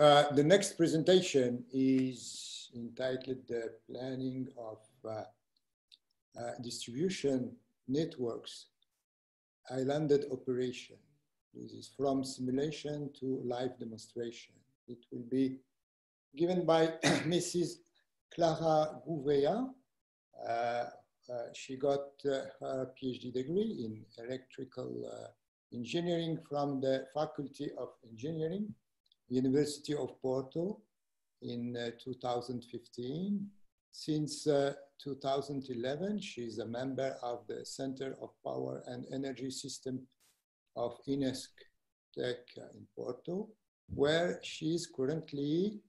uh, the next presentation is entitled The Planning of uh, uh, Distribution Networks Islanded Operation. This is from simulation to live demonstration. It will be given by Mrs. Clara Gouveia. Uh, uh, she got her PhD degree in electrical engineering from the Faculty of Engineering, University of Porto in uh, 2015. Since uh, 2011, she is a member of the Center of Power and Energy System of INESC TEC uh, in Porto, where she is currently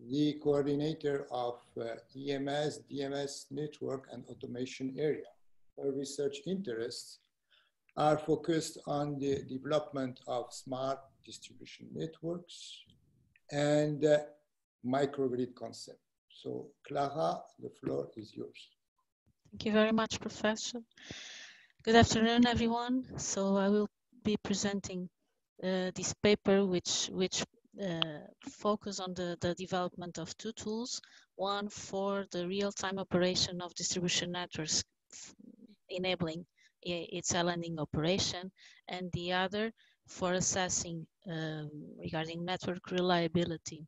the coordinator of uh, EMS, DMS network and automation area. Her research interests are focused on the development of smart distribution networks and uh, microgrid concept. So Clara, the floor is yours. Thank you very much, Professor. Good afternoon, everyone. So I will be presenting uh, this paper, which which uh, focus on the, the development of two tools. One for the real-time operation of distribution networks, enabling its islanding operation, and the other for assessing um, regarding network reliability,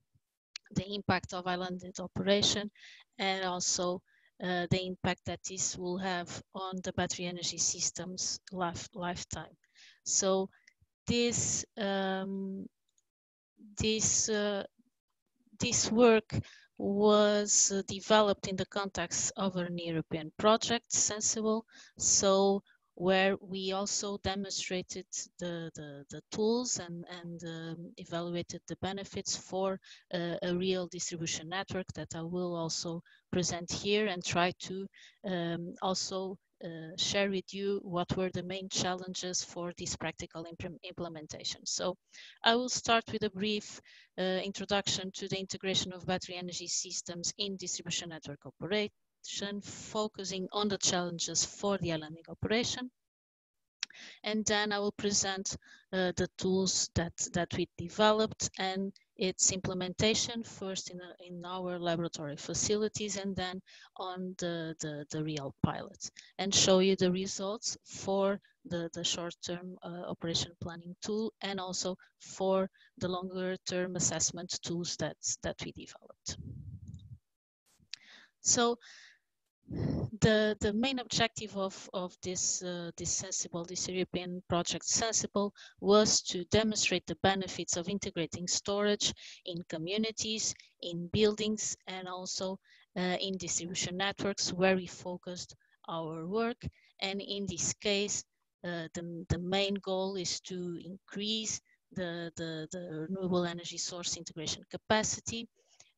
the impact of islanded operation, and also uh, the impact that this will have on the battery energy system's life, lifetime. So this um, this uh, this work was uh, developed in the context of an European project, Sensible. So where we also demonstrated the, the, the tools and, and um, evaluated the benefits for uh, a real distribution network that I will also present here and try to um, also uh, share with you what were the main challenges for this practical imp implementation. So I will start with a brief uh, introduction to the integration of battery energy systems in distribution network operation focusing on the challenges for the islanding operation. And then I will present uh, the tools that, that we developed and its implementation first in, a, in our laboratory facilities and then on the, the, the real pilot and show you the results for the, the short-term uh, operation planning tool and also for the longer-term assessment tools that, that we developed. So the the main objective of of this uh, this sensible this European project sensible was to demonstrate the benefits of integrating storage in communities in buildings and also uh, in distribution networks where we focused our work and in this case uh, the, the main goal is to increase the, the, the renewable energy source integration capacity.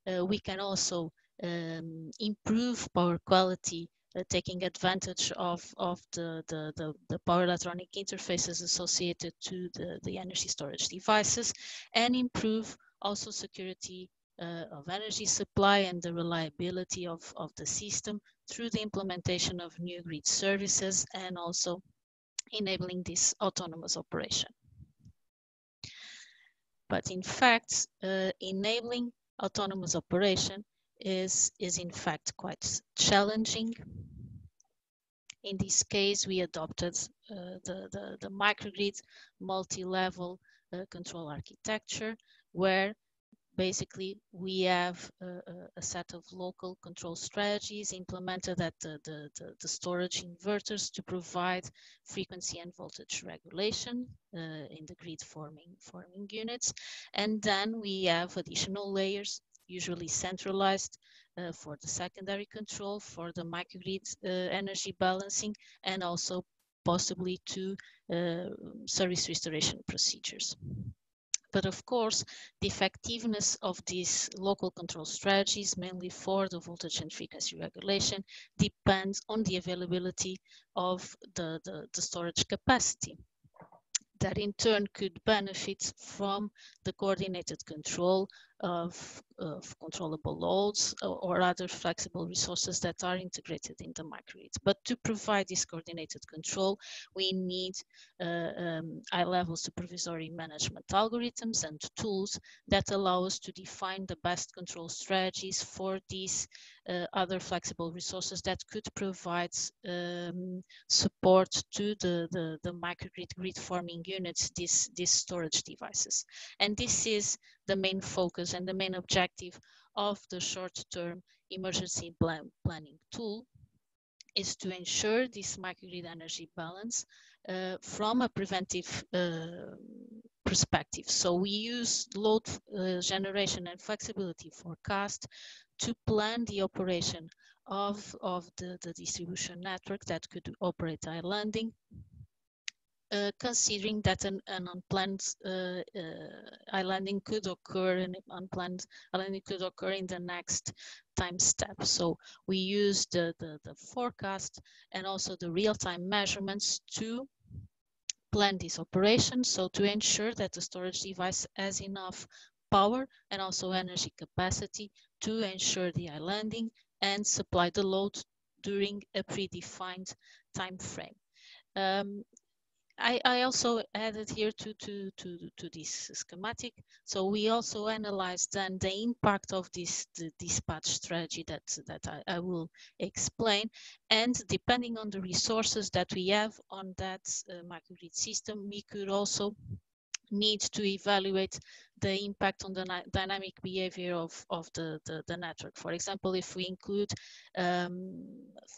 Uh, we can also um, improve power quality, uh, taking advantage of, of the, the, the, the, power electronic interfaces associated to the, the energy storage devices, and improve also security uh, of energy supply and the reliability of, of the system through the implementation of new grid services and also enabling this autonomous operation. But in fact, uh, enabling autonomous operation is, is in fact quite challenging. In this case, we adopted uh, the, the, the microgrid multi-level uh, control architecture, where basically we have a, a, set of local control strategies implemented at the, the, the, the storage inverters to provide frequency and voltage regulation uh, in the grid forming, forming units. And then we have additional layers usually centralized uh, for the secondary control, for the microgrid uh, energy balancing, and also possibly to uh, service restoration procedures. But of course, the effectiveness of these local control strategies, mainly for the voltage and frequency regulation, depends on the availability of the, the, the storage capacity that in turn could benefit from the coordinated control of of controllable loads or, or, other flexible resources that are integrated in the microgrid. But to provide this coordinated control, we need uh, um, high-level supervisory management algorithms and tools that allow us to define the best control strategies for these uh, other flexible resources that could provide um, support to the, the, the microgrid grid forming units, these, these storage devices. And this is the main focus and the main objective of the short-term emergency plan planning tool is to ensure this microgrid energy balance uh, from a preventive uh, perspective. So we use load uh, generation and flexibility forecast to plan the operation of, of the, the distribution network that could operate islanding uh, considering that an, an unplanned uh, uh, islanding could occur and unplanned islanding could occur in the next time step. So we use the, the, the forecast and also the real-time measurements to plan this operation. So to ensure that the storage device has enough power and also energy capacity to ensure the islanding and supply the load during a predefined time frame. Um, I, I, also added here to, to, to, to this schematic. So we also analyzed then the impact of this the dispatch strategy that, that I, I, will explain. And depending on the resources that we have on that uh, microgrid system, we could also need to evaluate the impact on the dynamic behavior of, of the, the, the, network. For example, if we include um,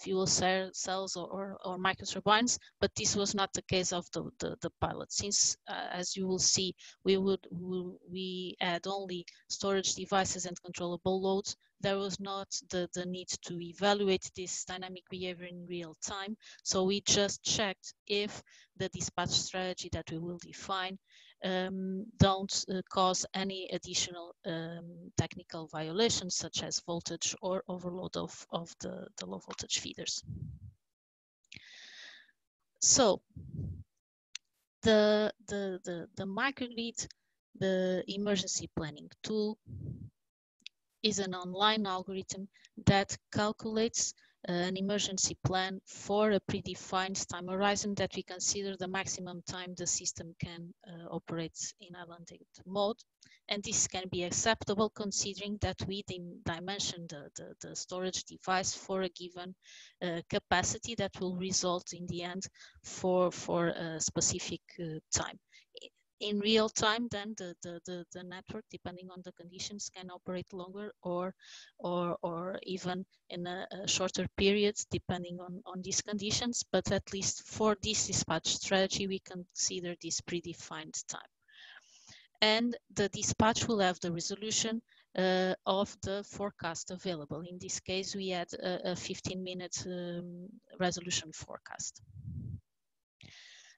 fuel cells or, or, or microturbines, but this was not the case of the, the, the pilot. Since, uh, as you will see, we would we add only storage devices and controllable loads, there was not the, the need to evaluate this dynamic behavior in real time. So we just checked if the dispatch strategy that we will define um, don't uh, cause any additional um, technical violations such as voltage or overload of, of the, the low voltage feeders. So the, the, the, the microgrid, the emergency planning tool is an online algorithm that calculates an emergency plan for a predefined time horizon that we consider the maximum time the system can uh, operate in islanded mode. And this can be acceptable considering that we dimension the, the, the, storage device for a given uh, capacity that will result in the end for, for a specific uh, time in real time, then the, the, the, the, network, depending on the conditions, can operate longer or or or even in a, a shorter periods, depending on, on these conditions. But at least for this dispatch strategy, we consider this predefined time. And the dispatch will have the resolution uh, of the forecast available. In this case, we had a, a 15 minute um, resolution forecast.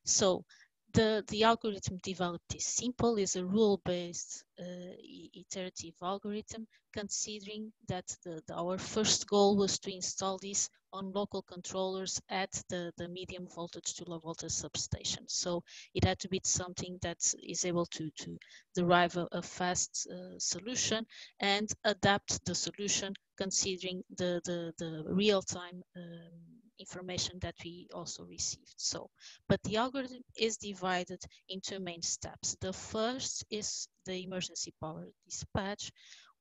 So the, the algorithm developed is simple, is a rule-based uh, iterative algorithm, considering that the, the, our first goal was to install this on local controllers at the, the medium voltage to low voltage substation. So it had to be something that is able to, to derive a, a fast uh, solution and adapt the solution considering the, the, the real-time um, information that we also received. So, but the algorithm is divided into main steps. The first is the emergency power dispatch,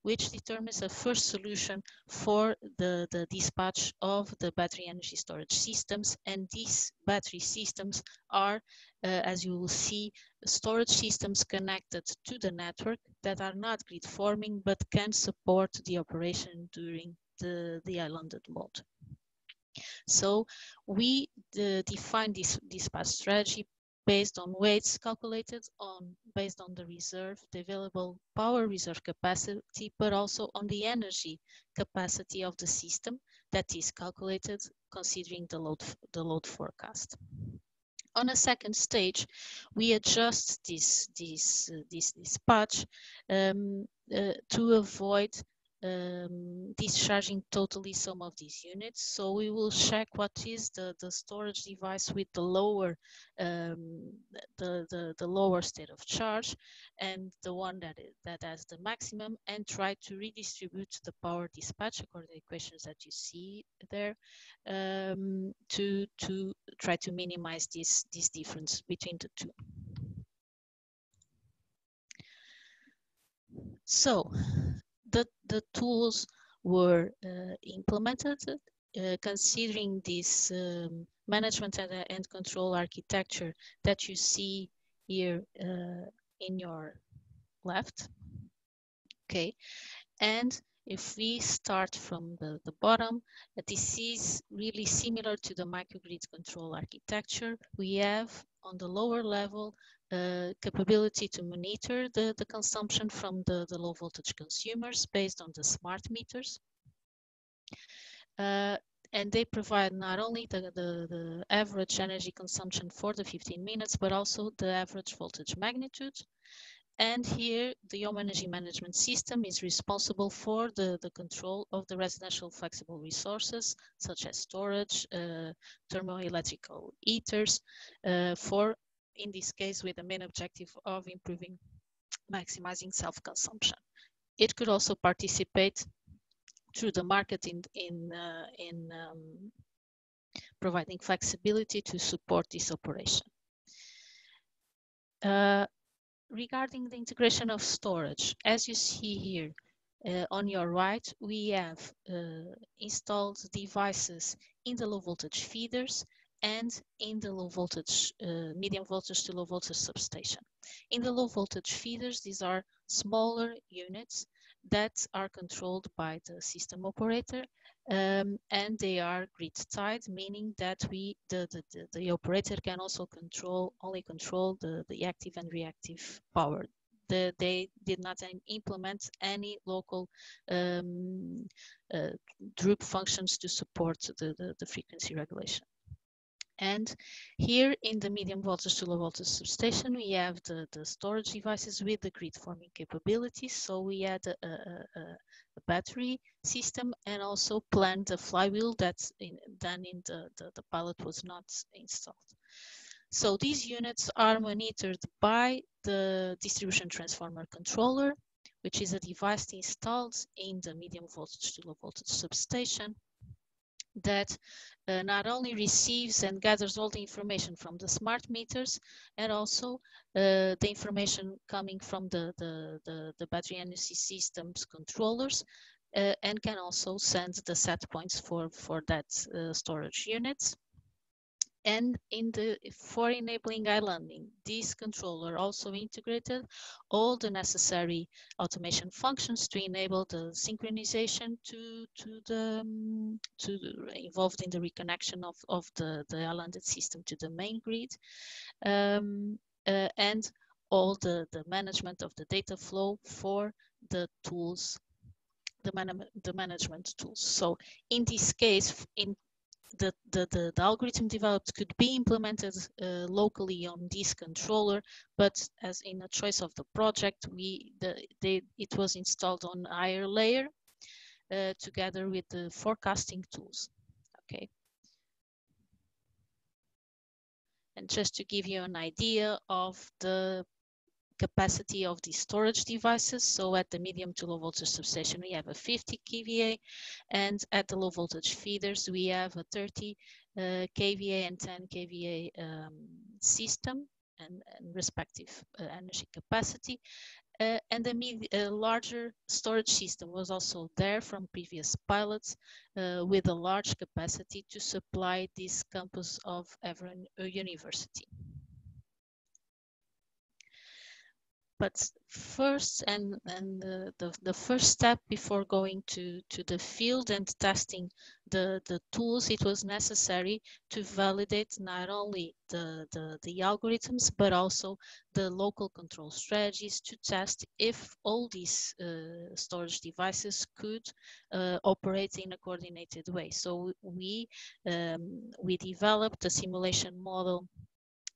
which determines a first solution for the, the dispatch of the battery energy storage systems. And these battery systems are, uh, as you will see, storage systems connected to the network that are not grid forming, but can support the operation during the, the islanded mode. So we uh, define this dispatch strategy based on weights calculated on based on the reserve, the available power reserve capacity, but also on the energy capacity of the system that is calculated considering the load, the load forecast. On a second stage, we adjust this, this, uh, this dispatch um, uh, to avoid um, discharging totally some of these units. So we will check what is the, the storage device with the lower um, the, the, the lower state of charge and the one that, is, that has the maximum and try to redistribute the power dispatch according to the equations that you see there um, to, to try to minimize this, this difference between the two. So the, the tools were uh, implemented uh, considering this um, management and, uh, and, control architecture that you see here in your left. Okay, and if we start from the, the bottom, this is really similar to the microgrid control architecture. We have on the lower level uh, capability to monitor the, the consumption from the, the low voltage consumers based on the smart meters. Uh, and they provide not only the, the, the, average energy consumption for the 15 minutes, but also the average voltage magnitude. And here, the home energy management system is responsible for the, the control of the residential flexible resources, such as storage, uh, thermoelectrical heaters, uh, for in this case with the main objective of improving, maximizing self-consumption. It could also participate through the market in, in, uh, in um, providing flexibility to support this operation. Uh, regarding the integration of storage, as you see here, uh, on your right, we have uh, installed devices in the low voltage feeders and in the low voltage, uh, medium voltage to low voltage substation. In the low voltage feeders, these are smaller units that are controlled by the system operator um, and they are grid tied, meaning that we the, the, the, the, operator can also control only control the, the active and reactive power. The, they did not implement any local um, uh, droop functions to support the, the, the frequency regulation. And here in the medium voltage to low voltage substation, we have the, the storage devices with the grid forming capabilities. So we had a, a, a, battery system and also planned a flywheel that's in, done in the, the, the pilot was not installed. So these units are monitored by the distribution transformer controller, which is a device installed in the medium voltage to low voltage substation that uh, not only receives and gathers all the information from the smart meters and also uh, the information coming from the, the, the, the battery energy systems controllers uh, and can also send the set points for, for that uh, storage units. And in the for enabling islanding, this controller also integrated all the necessary automation functions to enable the synchronization to to the um, to the, involved in the reconnection of of the the islanded system to the main grid, um, uh, and all the the management of the data flow for the tools the, man the management tools. So in this case, in the, the, the, the, algorithm developed could be implemented uh, locally on this controller, but as in a choice of the project, we the, they, it was installed on higher layer uh, together with the forecasting tools. Okay. And just to give you an idea of the capacity of the storage devices. So at the medium to low voltage substation, we have a 50 kVA, and at the low voltage feeders, we have a 30 uh, kVA and 10 kVA um, system and, and respective uh, energy capacity. Uh, and a larger storage system was also there from previous pilots uh, with a large capacity to supply this campus of Évora University. But first and and the, the, the first step before going to to the field and testing the the tools it was necessary to validate not only the the, the algorithms but also the local control strategies to test if all these uh, storage devices could uh, operate in a coordinated way. So we um, we developed a simulation model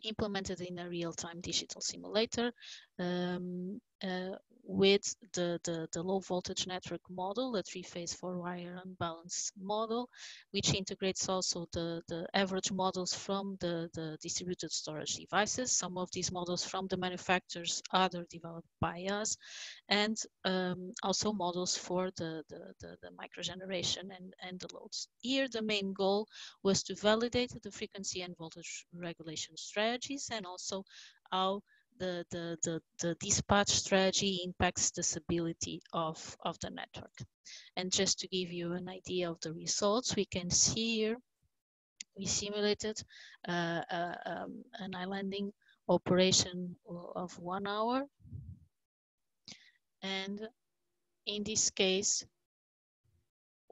implemented in a real-time digital simulator. Um, uh, with the, the, the, low voltage network model, the three-phase four-wire unbalanced model, which integrates also the, the average models from the, the distributed storage devices. Some of these models from the manufacturers, other developed by us, and um, also models for the, the, the, the microgeneration and, and the loads. Here, the main goal was to validate the frequency and voltage regulation strategies and also how the, the, the, the dispatch strategy impacts the stability of, of the network. And just to give you an idea of the results, we can see here, we simulated uh, uh, um, an islanding operation of one hour. And in this case,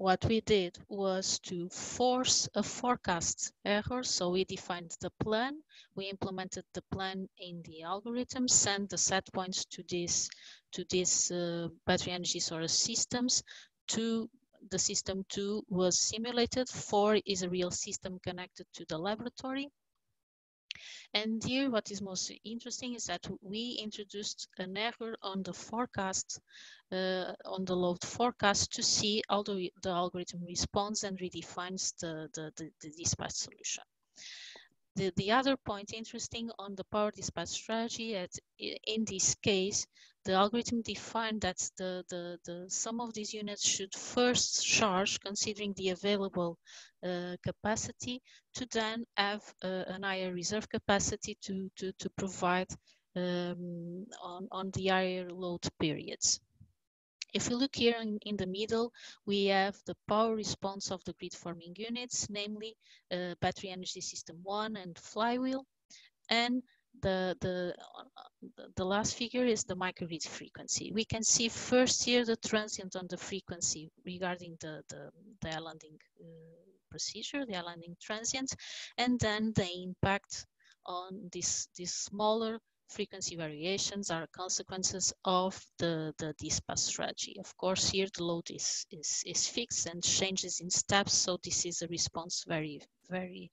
what we did was to force a forecast error. So we defined the plan, we implemented the plan in the algorithm, sent the set points to this to this uh, battery energy storage systems. To the system two was simulated. Four is a real system connected to the laboratory. And here, what is most interesting is that we introduced an error on the forecast, uh, on the load forecast to see how the, the algorithm responds and redefines the, the, the, the dispatch solution. The, the other point interesting on the power dispatch strategy, at, in this case, the algorithm defined that the, the, the some of these units should first charge considering the available uh, capacity to then have uh, an higher reserve capacity to, to, to provide um, on, on the higher load periods. If we look here in, in, the middle, we have the power response of the grid forming units, namely uh, battery energy system one and flywheel, and the, the, the last figure is the microgrid frequency. We can see first here the transient on the frequency regarding the, the, the islanding uh, procedure, the islanding transient, and then the impact on this, this smaller frequency variations are consequences of the, the dispatch strategy. Of course, here the load is, is, is fixed and changes in steps, so this is a response very, very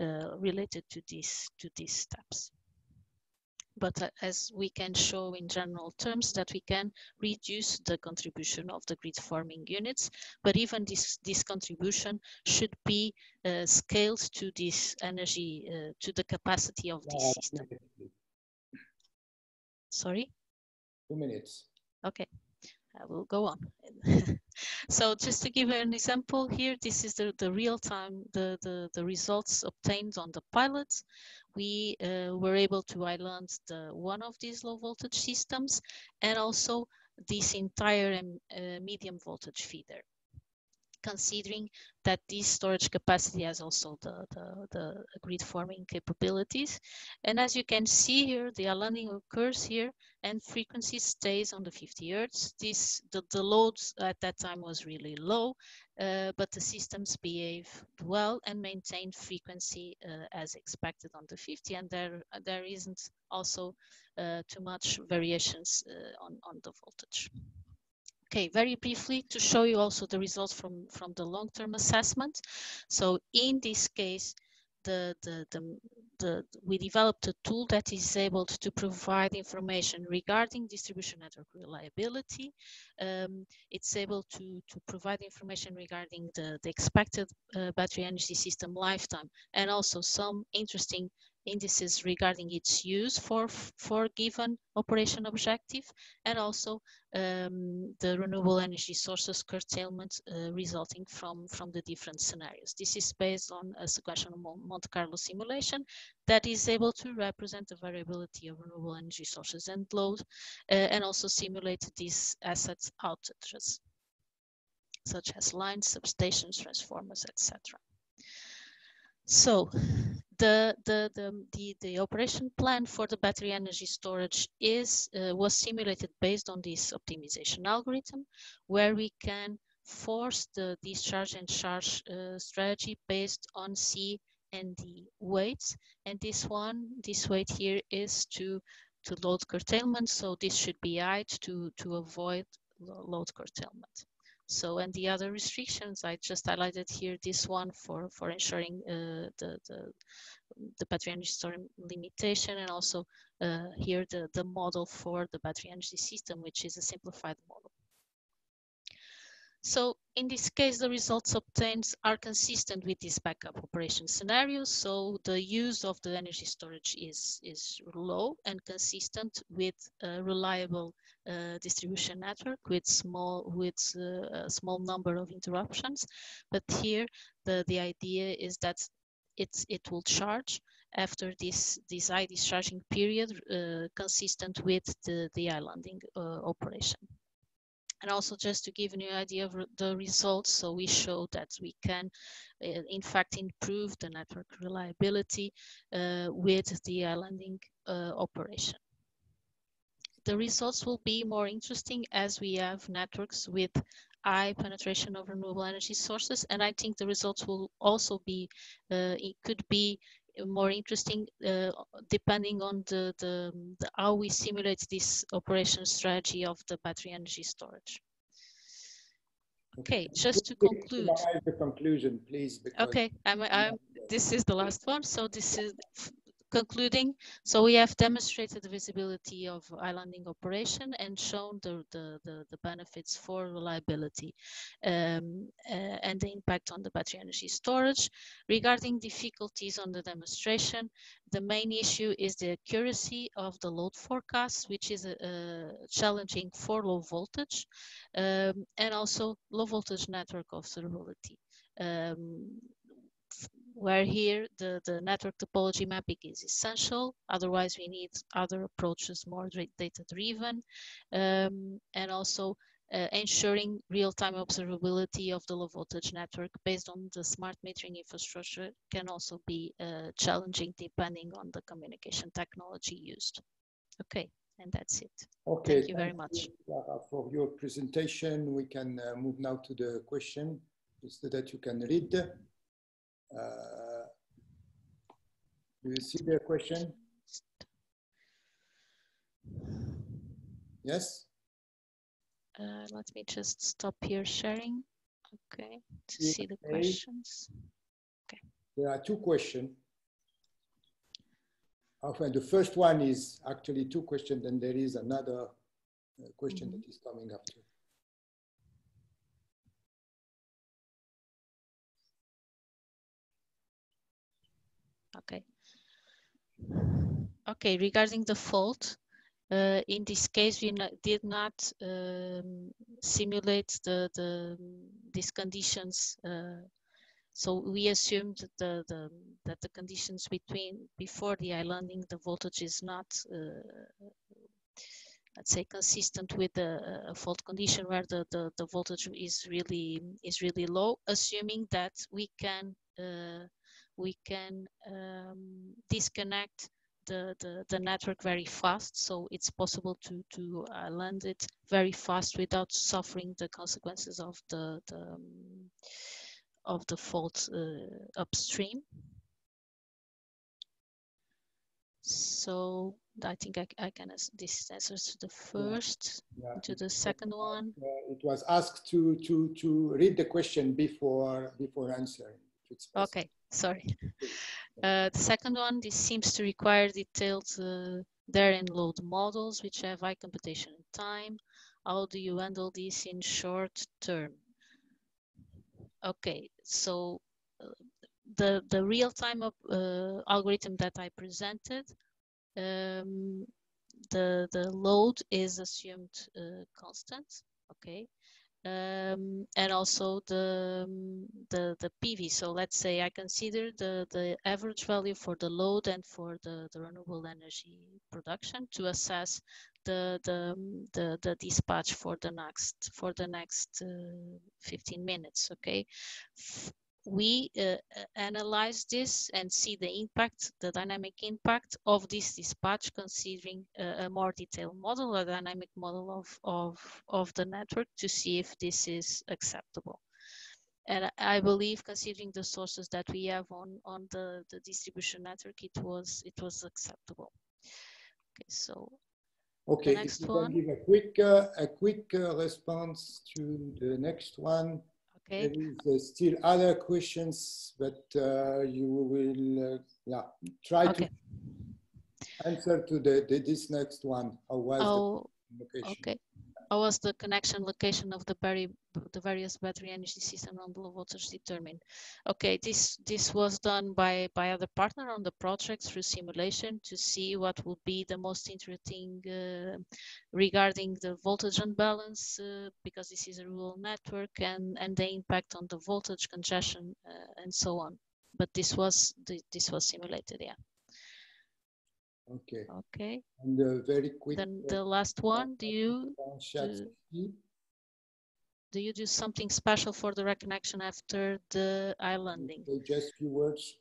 uh, related to, this, to these steps but uh, as we can show in general terms that we can reduce the contribution of the grid forming units, but even this, this contribution should be uh, scaled to this energy, uh, to the capacity of this system. Sorry? Two minutes. Okay. I will go on. so just to give an example here, this is the, the real time, the, the, the results obtained on the pilots. We uh, were able to island the, one of these low voltage systems and also this entire um, uh, medium voltage feeder considering that this storage capacity has also the, the, the, grid forming capabilities. And as you can see here, the islanding occurs here and frequency stays on the 50 hertz. This, the, the loads at that time was really low, uh, but the systems behave well and maintain frequency uh, as expected on the 50 and there, there isn't also uh, too much variations uh, on, on the voltage. Okay, very briefly to show you also the results from, from the long-term assessment. So in this case, the, the, the, the, we developed a tool that is able to provide information regarding distribution network reliability. Um, it's able to, to provide information regarding the, the expected uh, battery energy system lifetime and also some interesting indices regarding its use for, for given operation objective and also um, the renewable energy sources curtailment uh, resulting from, from the different scenarios. This is based on a sequential Monte Carlo simulation that is able to represent the variability of renewable energy sources and load uh, and also simulate these assets outages such as lines, substations, transformers, etc. So the, the, the, the, the, operation plan for the battery energy storage is uh, was simulated based on this optimization algorithm where we can force the discharge and charge uh, strategy based on C and D weights. And this one, this weight here is to, to load curtailment. So this should be high to, to avoid load curtailment. So, and the other restrictions, I just highlighted here this one for, for ensuring uh, the, the, the battery energy storage limitation and also uh, here the, the model for the battery energy system, which is a simplified model. So in this case, the results obtained are consistent with this backup operation scenario. So the use of the energy storage is, is low and consistent with a reliable uh, distribution network with small with uh, a small number of interruptions. But here, the, the idea is that it's, it will charge after this, this high discharging period uh, consistent with the, the islanding uh, operation. And also just to give you an idea of the results, so we show that we can, uh, in fact, improve the network reliability uh, with the islanding uh, operation. The results will be more interesting as we have networks with high penetration of renewable energy sources. And I think the results will also be, uh, it could be more interesting uh, depending on the, the, the, how we simulate this operation strategy of the battery energy storage. Okay, just to conclude. The conclusion, please. Okay, I'm, I'm, this is the last one. So this is concluding, so we have demonstrated the visibility of islanding operation and shown the, the, the, the benefits for reliability um, uh, and the impact on the battery energy storage. Regarding difficulties on the demonstration, the main issue is the accuracy of the load forecast, which is uh, challenging for low voltage, um, and also low voltage network observability. Um, where here the, the network topology mapping is essential. Otherwise, we need other approaches, more data-driven, um, and also uh, ensuring real-time observability of the low voltage network based on the smart metering infrastructure can also be uh, challenging depending on the communication technology used. Okay, and that's it. Okay, thank you very much. You, for your presentation, we can uh, move now to the question so that you can read. Uh, do you see the question? Yes? Uh, let me just stop here sharing. Okay, to okay. see the questions. Okay. There are two questions. Okay, the first one is actually two questions, and there is another uh, question mm -hmm. that is coming after. Okay. Okay, regarding the fault, uh, in this case, we did not um, simulate the, the these conditions. Uh, so we assumed the, the, that the conditions between before the islanding, the voltage is not, uh, let's say, consistent with the fault condition where the, the, the voltage is really is really low. Assuming that we can uh, we can um, disconnect the, the, the, network very fast. So it's possible to, to uh, land it very fast without suffering the consequences of the, the um, of the fault uh, upstream. So I think I, I can, this answers to the first, yeah. Yeah. to the second one. Uh, it was asked to, to, to read the question before, before answering. Okay, sorry. Uh, the second one, this seems to require detailed uh, therein load models which have high computation time. How do you handle this in short term? Okay, so uh, the, the real-time uh, algorithm that I presented, um, the, the load is assumed uh, constant, okay? Um, and also the, the, the PV. So let's say I consider the, the average value for the load and for the, the renewable energy production to assess the, the, the, the dispatch for the next, for the next uh, 15 minutes, okay? We uh, uh, analyze this and see the impact, the dynamic impact of this dispatch, considering a, a more detailed model, a dynamic model of, of, of the network to see if this is acceptable. And I believe, considering the sources that we have on, on the, the distribution network, it was, it was acceptable. Okay, so Okay, if you one. can give a quick, uh, a quick uh, response to the next one. Okay. There is uh, still other questions, but uh, you will, uh, yeah, try Okay. to answer to the, the this next one. How was Oh, the location? okay. How was the connection location of the battery, the various battery energy system on the low voltage determined? Okay, this this was done by by other partner on the project through simulation to see what would be the most interesting uh, regarding the voltage unbalance uh, because this is a rural network and and the impact on the voltage congestion uh, and so on. But this was the, this was simulated, yeah. Okay, Okay. and uh, very quick. Then uh, the last one, do you on chat uh, see. Do you do something special for the reconnection after the islanding? Just few words,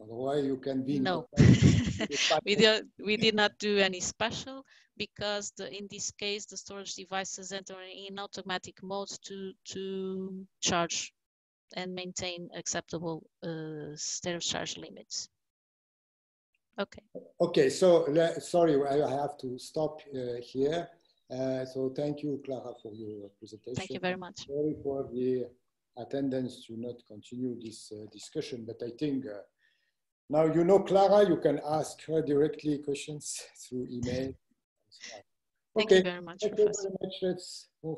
otherwise you can be. No, contact with the we did we did not do any special because the, in this case the storage devices enter in automatic mode to to charge and maintain acceptable uh, state of charge limits. Okay, Okay, so sorry, I have to stop uh, here. Uh, so thank you, Clara, for your presentation. thank you very much. Sorry for the attendance to not continue this uh, discussion, but I think uh, now you know Clara, you can ask her directly questions through email. Thank Okay, you very much, thank you very much. Let's move